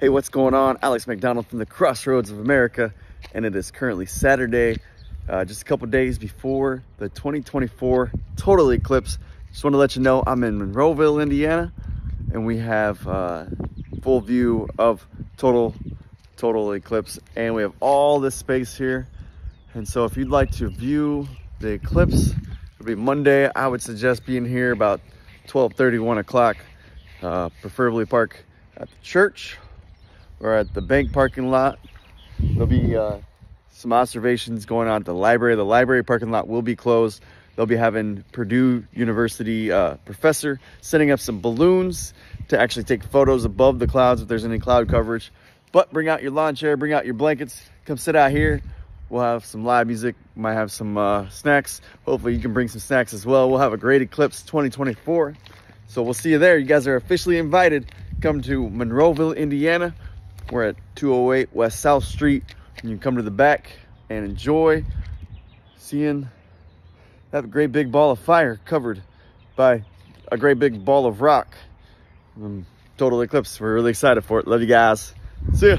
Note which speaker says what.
Speaker 1: Hey, what's going on? Alex MacDonald from the Crossroads of America, and it is currently Saturday, uh, just a couple days before the 2024 total eclipse. Just want to let you know I'm in Monroeville, Indiana, and we have uh, full view of total total eclipse, and we have all this space here. And so, if you'd like to view the eclipse, it'll be Monday. I would suggest being here about 12:30, 1 o'clock. Uh, preferably park at the church or at the bank parking lot. There'll be uh, some observations going on at the library. The library parking lot will be closed. They'll be having Purdue University uh, professor setting up some balloons to actually take photos above the clouds if there's any cloud coverage. But bring out your lawn chair, bring out your blankets, come sit out here. We'll have some live music, might have some uh, snacks. Hopefully you can bring some snacks as well. We'll have a great eclipse 2024. So we'll see you there. You guys are officially invited. Come to Monroeville, Indiana. We're at 208 West South Street. You can come to the back and enjoy seeing that great big ball of fire covered by a great big ball of rock. Um, total eclipse. We're really excited for it. Love you guys. See ya.